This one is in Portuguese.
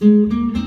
Música